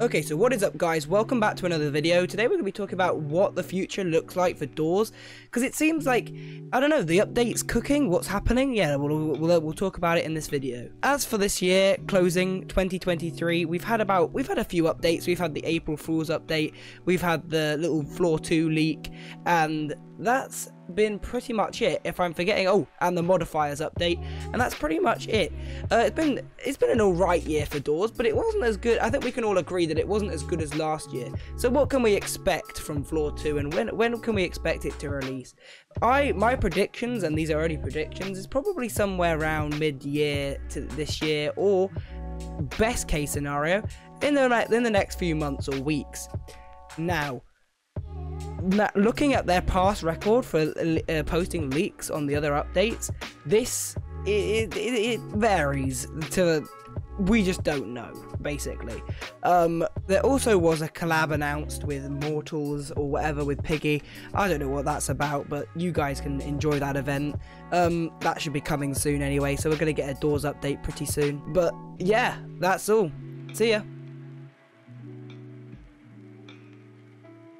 Okay, so what is up guys? Welcome back to another video. Today we're going to be talking about what the future looks like for doors. Because it seems like, I don't know, the update's cooking, what's happening? Yeah, we'll, we'll, we'll talk about it in this video. As for this year, closing 2023, we've had about, we've had a few updates. We've had the April Fool's update, we've had the little Floor 2 leak, and that's been pretty much it. If I'm forgetting, oh, and the modifiers update, and that's pretty much it. Uh, it's been it's been an alright year for doors, but it wasn't as good. I think we can all agree that it wasn't as good as last year. So what can we expect from Floor Two, and when when can we expect it to release? I my predictions, and these are early predictions, is probably somewhere around mid-year to this year, or best case scenario in the in the next few months or weeks. Now looking at their past record for uh, posting leaks on the other updates, this it, it, it varies to we just don't know basically. Um there also was a collab announced with mortals or whatever with piggy. I don't know what that's about but you guys can enjoy that event. Um that should be coming soon anyway so we're gonna get a doors update pretty soon. But yeah that's all. See ya